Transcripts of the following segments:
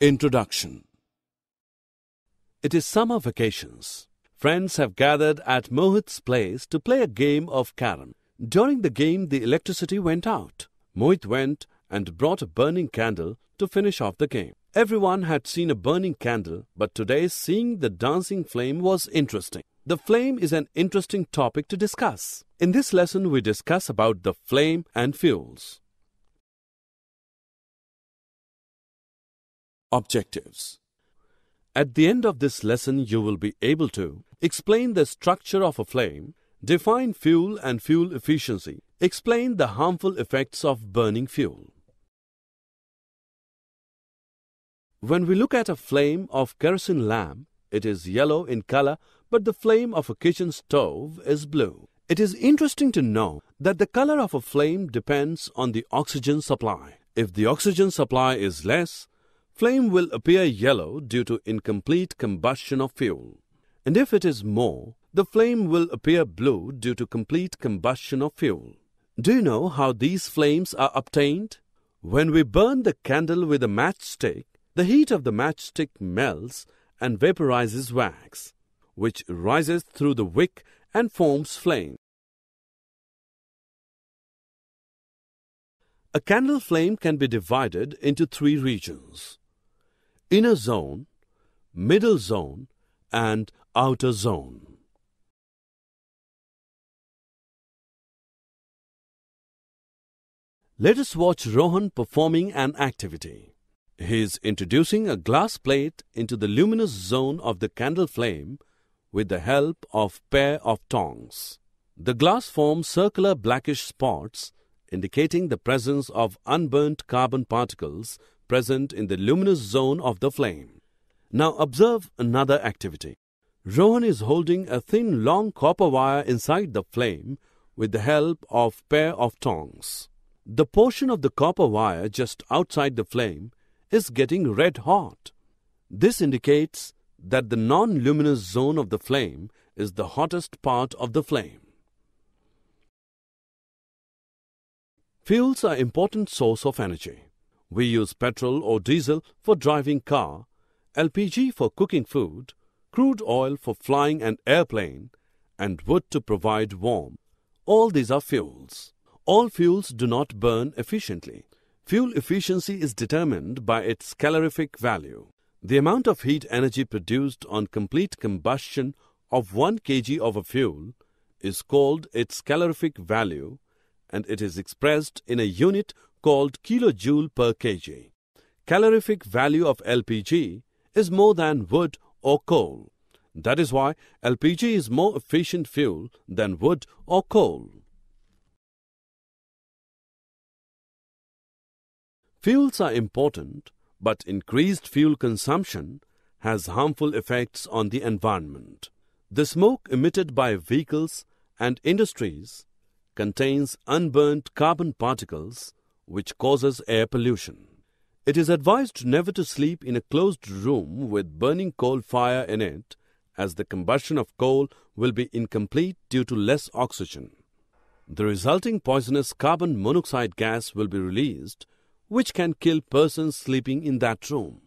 Introduction It is summer vacations. Friends have gathered at Mohit's place to play a game of carom. During the game, the electricity went out. Mohit went and brought a burning candle to finish off the game. Everyone had seen a burning candle, but today seeing the dancing flame was interesting. The flame is an interesting topic to discuss. In this lesson, we discuss about the flame and fuels. Objectives At the end of this lesson, you will be able to explain the structure of a flame, define fuel and fuel efficiency, explain the harmful effects of burning fuel. When we look at a flame of kerosene lamp, it is yellow in color, but the flame of a kitchen stove is blue. It is interesting to know that the color of a flame depends on the oxygen supply. If the oxygen supply is less, Flame will appear yellow due to incomplete combustion of fuel. And if it is more, the flame will appear blue due to complete combustion of fuel. Do you know how these flames are obtained? When we burn the candle with a matchstick, the heat of the matchstick melts and vaporizes wax, which rises through the wick and forms flame. A candle flame can be divided into three regions inner zone, middle zone, and outer zone. Let us watch Rohan performing an activity. He is introducing a glass plate into the luminous zone of the candle flame with the help of pair of tongs. The glass forms circular blackish spots indicating the presence of unburnt carbon particles present in the luminous zone of the flame. Now observe another activity. Rohan is holding a thin long copper wire inside the flame with the help of pair of tongs. The portion of the copper wire just outside the flame is getting red hot. This indicates that the non-luminous zone of the flame is the hottest part of the flame. Fuels are important source of energy. We use petrol or diesel for driving car, LPG for cooking food, crude oil for flying an airplane, and wood to provide warmth. All these are fuels. All fuels do not burn efficiently. Fuel efficiency is determined by its calorific value. The amount of heat energy produced on complete combustion of 1 kg of a fuel is called its calorific value and it is expressed in a unit called kilojoule per kg. Calorific value of LPG is more than wood or coal. That is why LPG is more efficient fuel than wood or coal. Fuels are important, but increased fuel consumption has harmful effects on the environment. The smoke emitted by vehicles and industries contains unburnt carbon particles which causes air pollution. It is advised never to sleep in a closed room with burning coal fire in it, as the combustion of coal will be incomplete due to less oxygen. The resulting poisonous carbon monoxide gas will be released, which can kill persons sleeping in that room.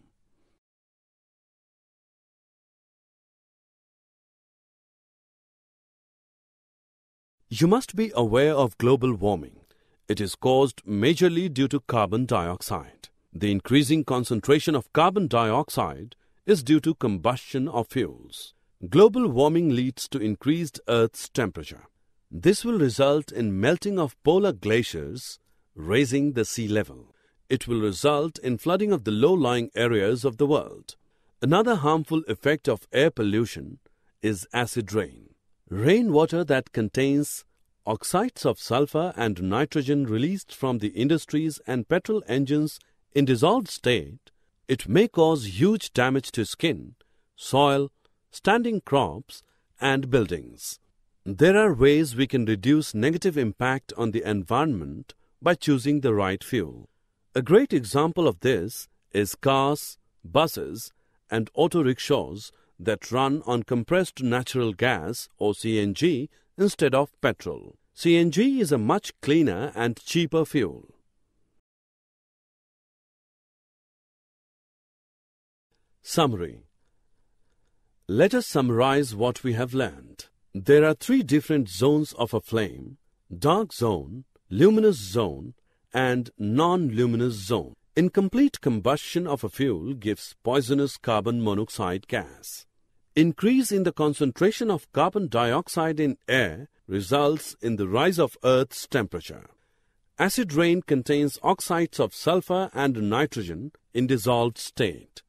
You must be aware of global warming. It is caused majorly due to carbon dioxide. The increasing concentration of carbon dioxide is due to combustion of fuels. Global warming leads to increased Earth's temperature. This will result in melting of polar glaciers, raising the sea level. It will result in flooding of the low-lying areas of the world. Another harmful effect of air pollution is acid rain. Rainwater that contains Oxides of sulfur and nitrogen released from the industries and petrol engines in dissolved state, it may cause huge damage to skin, soil, standing crops, and buildings. There are ways we can reduce negative impact on the environment by choosing the right fuel. A great example of this is cars, buses, and auto rickshaws that run on compressed natural gas or CNG instead of petrol. CNG is a much cleaner and cheaper fuel. Summary Let us summarize what we have learned. There are three different zones of a flame dark zone, luminous zone, and non luminous zone. Incomplete combustion of a fuel gives poisonous carbon monoxide gas. Increase in the concentration of carbon dioxide in air results in the rise of Earth's temperature. Acid rain contains oxides of sulfur and nitrogen in dissolved state.